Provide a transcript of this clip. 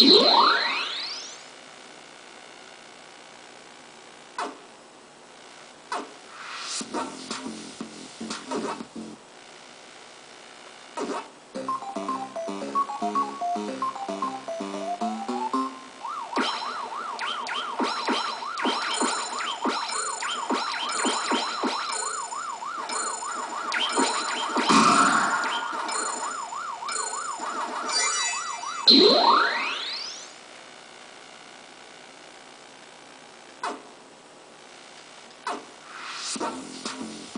Música フフフ。